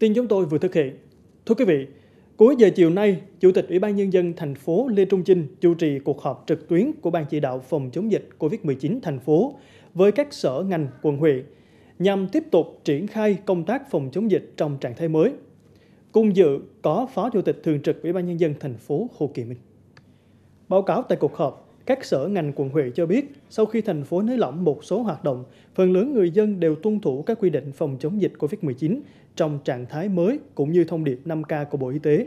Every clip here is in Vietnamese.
Tin chúng tôi vừa thực hiện. Thưa quý vị, cuối giờ chiều nay, Chủ tịch Ủy ban Nhân dân thành phố Lê Trung Chinh chủ trì cuộc họp trực tuyến của Ban chỉ đạo phòng chống dịch COVID-19 thành phố với các sở ngành quận huyện nhằm tiếp tục triển khai công tác phòng chống dịch trong trạng thái mới. Cùng dự có Phó Chủ tịch Thường trực Ủy ban Nhân dân thành phố Hồ Kỳ Minh. Báo cáo tại cuộc họp, các sở ngành quận huyện cho biết, sau khi thành phố nới lỏng một số hoạt động, phần lớn người dân đều tuân thủ các quy định phòng chống dịch COVID-19 trong trạng thái mới cũng như thông điệp 5K của Bộ Y tế.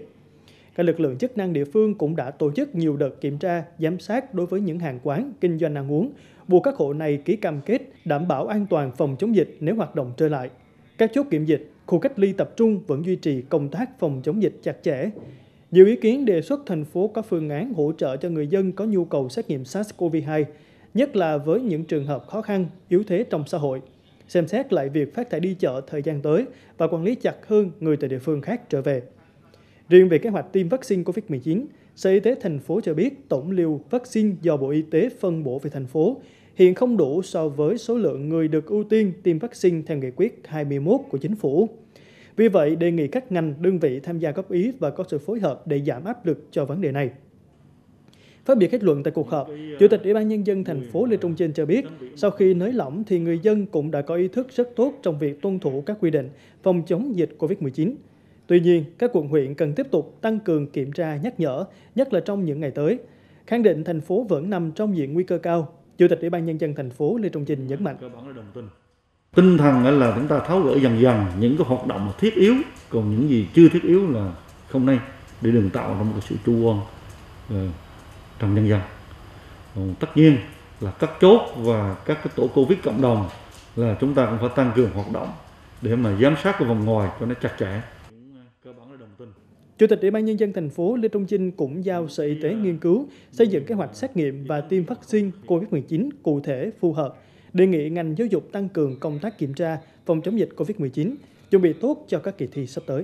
Các lực lượng chức năng địa phương cũng đã tổ chức nhiều đợt kiểm tra, giám sát đối với những hàng quán, kinh doanh ăn uống, buộc các hộ này ký cam kết đảm bảo an toàn phòng chống dịch nếu hoạt động trở lại. Các chốt kiểm dịch, khu cách ly tập trung vẫn duy trì công tác phòng chống dịch chặt chẽ. Nhiều ý kiến đề xuất thành phố có phương án hỗ trợ cho người dân có nhu cầu xét nghiệm SARS-CoV-2, nhất là với những trường hợp khó khăn, yếu thế trong xã hội. Xem xét lại việc phát thải đi chợ thời gian tới và quản lý chặt hơn người từ địa phương khác trở về. Riêng về kế hoạch tiêm vaccine COVID-19, Sở Y tế thành phố cho biết tổng liều vaccine do Bộ Y tế phân bổ về thành phố hiện không đủ so với số lượng người được ưu tiên tiêm vaccine theo nghị quyết 21 của chính phủ. Vì vậy, đề nghị các ngành, đơn vị tham gia góp ý và có sự phối hợp để giảm áp lực cho vấn đề này. Phát biểu kết luận tại cuộc họp, Chủ tịch Ủy ban Nhân dân thành phố Lê Trung Chinh cho biết, sau khi nới lỏng thì người dân cũng đã có ý thức rất tốt trong việc tuân thủ các quy định phòng chống dịch COVID-19. Tuy nhiên, các quận huyện cần tiếp tục tăng cường kiểm tra nhắc nhở, nhất là trong những ngày tới. Khẳng định thành phố vẫn nằm trong diện nguy cơ cao, Chủ tịch Ủy ban Nhân dân thành phố Lê Trung Chinh nhấn mạnh. Tinh thần là chúng ta tháo gỡ dần dần những cái hoạt động thiết yếu, còn những gì chưa thiết yếu là không nên để đừng tạo ra một sự chu quan ờ, trong nhân dân. Còn tất nhiên là các chốt và các cái tổ Covid cộng đồng là chúng ta cũng phải tăng cường hoạt động để mà giám sát cái vòng ngoài cho nó chặt chẽ. Chủ tịch Ủy ban Nhân dân thành phố Lê Trung Chinh cũng giao Sở Y tế nghiên cứu xây dựng kế hoạch xét nghiệm và tiêm vaccine COVID-19 cụ thể phù hợp, đề nghị ngành giáo dục tăng cường công tác kiểm tra phòng chống dịch COVID-19, chuẩn bị tốt cho các kỳ thi sắp tới.